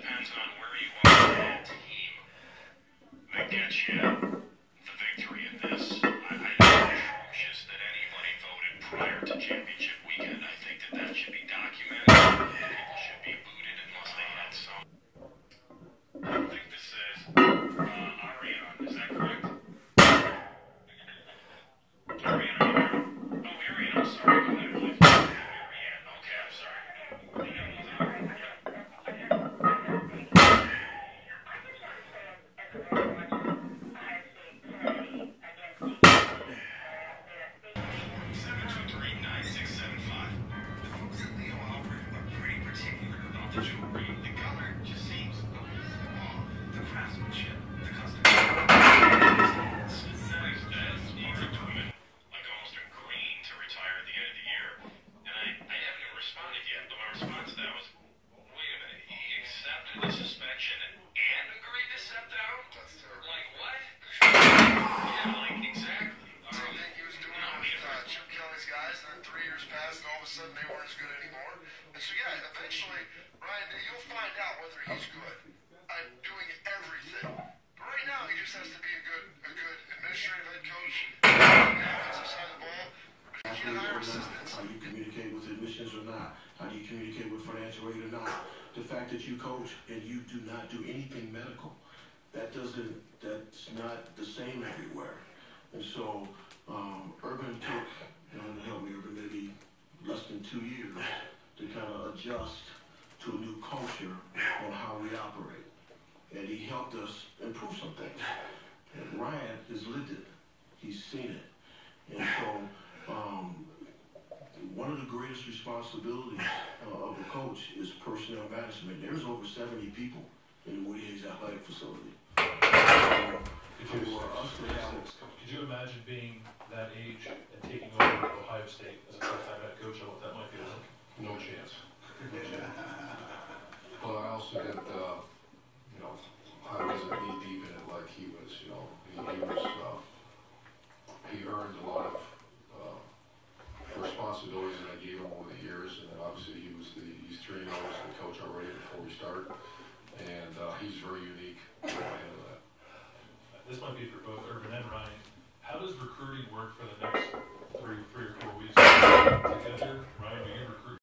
depends on where you are. Of a they weren't as good anymore. And so, yeah, eventually, Ryan, you'll find out whether he's good at doing everything. But right now, he just has to be a good, a good administrative head coach, on the offensive side of the ball. But he can't hire assistants. How you communicate with admissions or not? How do you communicate with financial aid or not? The fact that you coach and you do not do anything medical, that doesn't, that's not the same everywhere. And so, um, Urban took, you know, to help me, Urban, maybe less than two years to kind of adjust to a new culture on how we operate. And he helped us improve some things. And Ryan has lived it. He's seen it. And so, um, one of the greatest responsibilities uh, of a coach is personnel management. There's over 70 people in the Woody Hayes Athletic Facility. So, for us to have, Could you imagine being that age and taking over Ohio State as a first-time head coach? and What that might be like? No chance. Also get, uh, you know, I wasn't knee deep in it like he was, you know, he, he was, uh, he earned a lot of, uh, responsibilities that I gave him over the years, and then obviously he was the, he's three and oh as the coach already before we start, and, uh, he's very unique. This might be for both Urban and Ryan. How does recruiting work for the